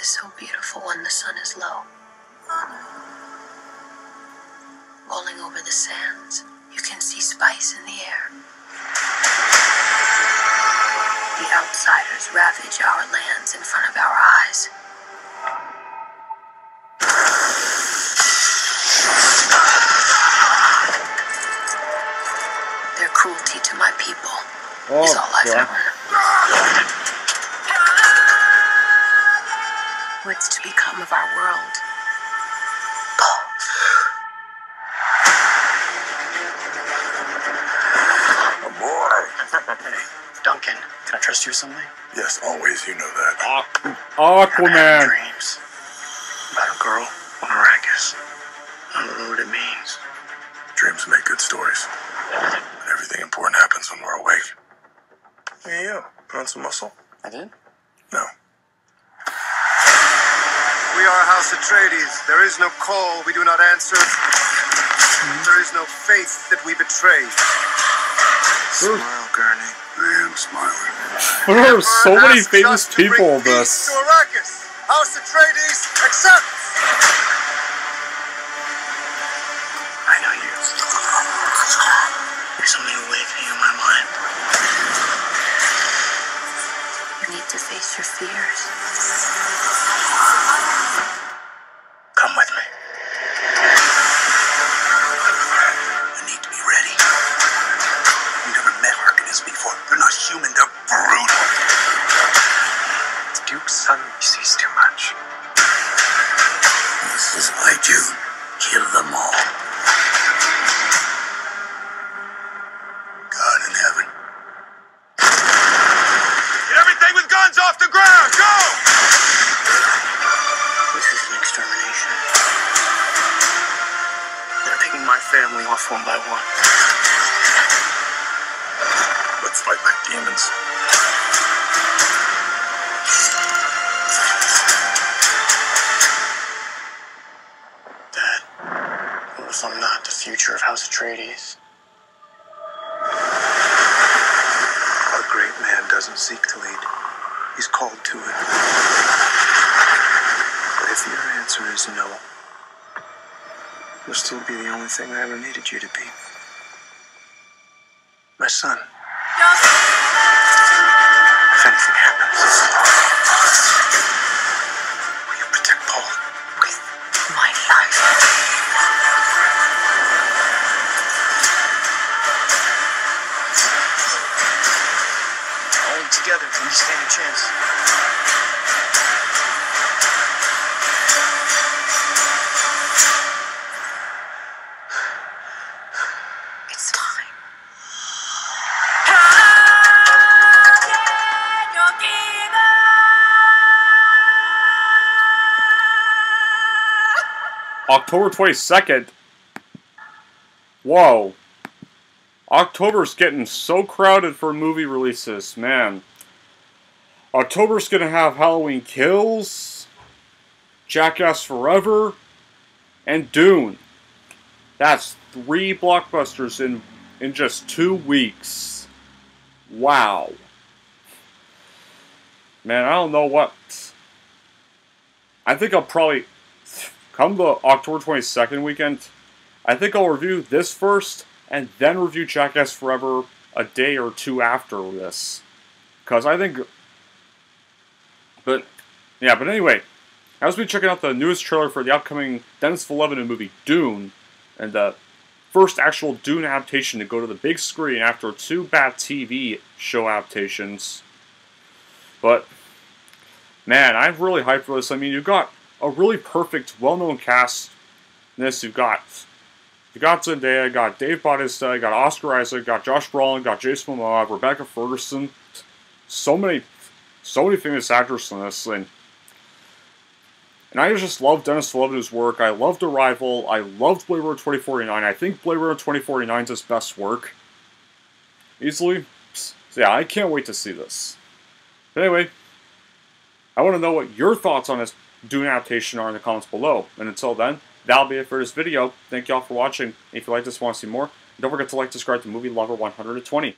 is so beautiful when the sun is low. Rolling over the sands, you can see spice in the air. The outsiders ravage our lands in front of our eyes. Their cruelty to my people is oh, all I've God. known. What's to become of our world? A boy. Hey, Duncan, can I trust you with something? Yes, always. You know that. Aqu- Aquaman. dreams about a girl on Arrakis. I don't know what it means. Dreams make good stories. But everything important happens when we're awake. Hey, you. Put on some muscle? I did? No. We are House Atreides. There is no call we do not answer. There is no faith that we betray. Smile, Gurney. I am smiling. There are so many famous us to bring people in this. House Atreides accepts. I know you. There's something awakening in my mind. You need to face your fears. Duke's son sees too much. This is my June. Kill them all. God in heaven. Get everything with guns off the ground. Go. This is an extermination. They're picking my family off one by one. Let's fight like demons. House Atreides? A great man doesn't seek to lead. He's called to it. But if your answer is no, you'll still be the only thing I ever needed you to be. My son. If anything happens, will you protect Paul? With my life. October 22nd. Whoa. October's getting so crowded for movie releases, man. October's gonna have Halloween Kills, Jackass Forever, and Dune. That's three blockbusters in in just two weeks. Wow. Man, I don't know what. I think I'll probably come the October 22nd weekend, I think I'll review this first and then review Jackass Forever a day or two after this. Because I think. But, yeah, but anyway, as we checking out the newest trailer for the upcoming Denis Villeneuve movie Dune, and the first actual Dune adaptation to go to the big screen after two bad TV show adaptations. But, man, I'm really hyped for this. I mean, you've got a really perfect, well-known cast. This you've got you got Zendaya, got Dave Bautista, got Oscar Isaac, got Josh Brolin, got Jason Momoa, Rebecca Ferguson. So many, so many famous actors in this thing. And I just love Denis Villeneuve's work. I loved Arrival. I loved Blade Runner 2049. I think Blade Runner 2049 is his best work. Easily. So yeah, I can't wait to see this. But anyway, I want to know what your thoughts on this Dune adaptation are in the comments below. And until then, that'll be it for this video. Thank y'all for watching. If you like this want to see more, don't forget to like, subscribe to Movie Lover 120.